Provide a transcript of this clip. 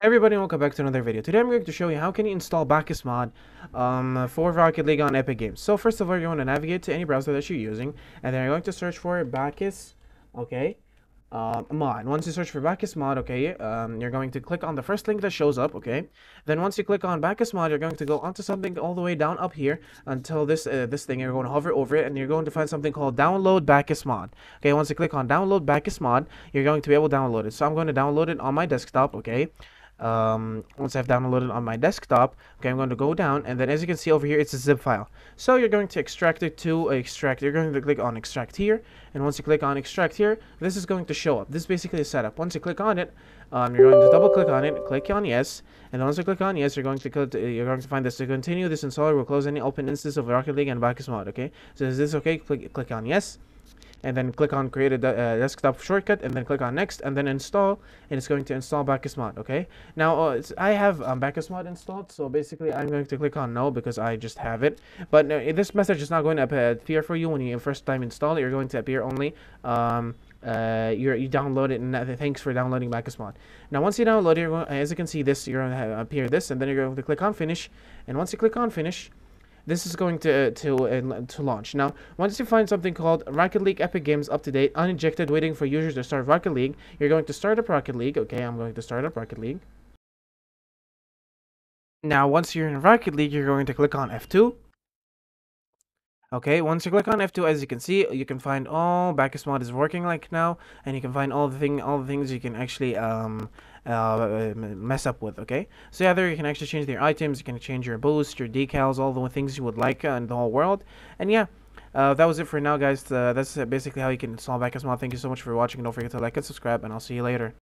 Everybody, welcome back to another video. Today I'm going to show you how can you install Bakkesmod um, for Rocket League on Epic Games. So first of all, you're going to navigate to any browser that you're using, and then you're going to search for Bacchus, okay, uh, mod. Once you search for Bakkesmod, okay, um, you're going to click on the first link that shows up, okay. Then once you click on Bakkesmod, you're going to go onto something all the way down up here until this uh, this thing. You're going to hover over it, and you're going to find something called Download Bakkesmod. Okay, once you click on Download Bakkesmod, you're going to be able to download it. So I'm going to download it on my desktop, okay um, once I've downloaded on my desktop, okay, I'm going to go down, and then as you can see over here, it's a zip file. So you're going to extract it to extract. You're going to click on extract here, and once you click on extract here, this is going to show up. This is basically a setup. Once you click on it, um, you're going to double click on it, click on yes, and once you click on yes, you're going to click, you're going to find this to continue. This installer will close any open instance of Rocket League and Bakkesmod. Okay, so is this okay? Click click on yes and then click on create a de uh, desktop shortcut and then click on next and then install and it's going to install Bakkesmod okay? Now uh, I have um, Bakkesmod installed so basically I'm going to click on no because I just have it. But uh, this message is not going to appear for you when you first time install it. You're going to appear only um, uh, you you download it and uh, thanks for downloading Bakkesmod. Now once you download it, going, as you can see this, you're going to appear this and then you're going to click on finish. And once you click on finish, this is going to to uh, to launch. Now, once you find something called Rocket League Epic Games Up to Date, uninjected, waiting for users to start Rocket League, you're going to start up Rocket League. Okay, I'm going to start up Rocket League. Now, once you're in Rocket League, you're going to click on F2. Okay, once you click on F2, as you can see, you can find all Bakkesmod is working like now, and you can find all the thing, all the things you can actually um uh, mess up with. Okay, so yeah, there you can actually change your items, you can change your boost, your decals, all the things you would like uh, in the whole world, and yeah. Uh, that was it for now, guys. Uh, that's basically how you can install Bakkesmod. Thank you so much for watching. Don't forget to like and subscribe, and I'll see you later.